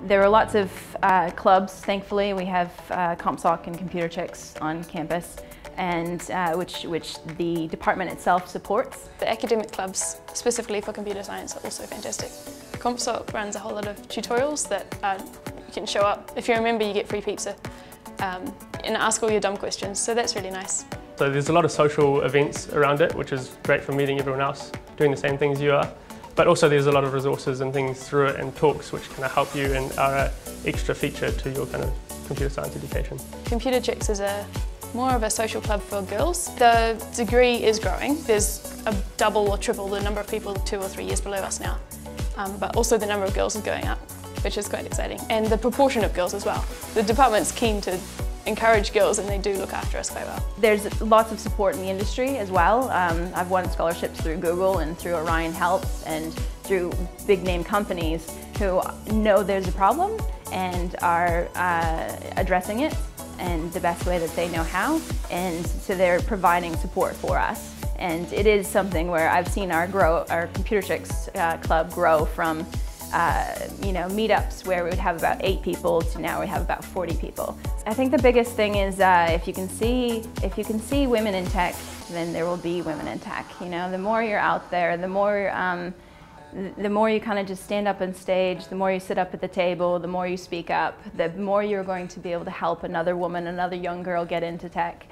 There are lots of uh, clubs, thankfully. We have uh, CompSoc and Computer Chicks on campus, and uh, which, which the department itself supports. The academic clubs, specifically for computer science, are also fantastic. CompSoc runs a whole lot of tutorials that uh, you can show up. If you're a member, you get free pizza um, and ask all your dumb questions, so that's really nice. So there's a lot of social events around it, which is great for meeting everyone else doing the same things you are. But also there's a lot of resources and things through it and talks which kind of help you and are an extra feature to your kind of computer science education. Computer Chicks is a more of a social club for girls. The degree is growing. There's a double or triple the number of people two or three years below us now. Um, but also the number of girls is going up, which is quite exciting. And the proportion of girls as well. The department's keen to encourage girls and they do look after us quite well. There's lots of support in the industry as well. Um, I've won scholarships through Google and through Orion Health and through big name companies who know there's a problem and are uh, addressing it and the best way that they know how and so they're providing support for us and it is something where I've seen our grow our computer chicks uh, club grow from uh, you know, meetups where we would have about eight people to now we have about 40 people. I think the biggest thing is uh, if you can see if you can see women in tech, then there will be women in tech. You know, the more you're out there, the more um, the more you kind of just stand up on stage, the more you sit up at the table, the more you speak up, the more you're going to be able to help another woman, another young girl get into tech.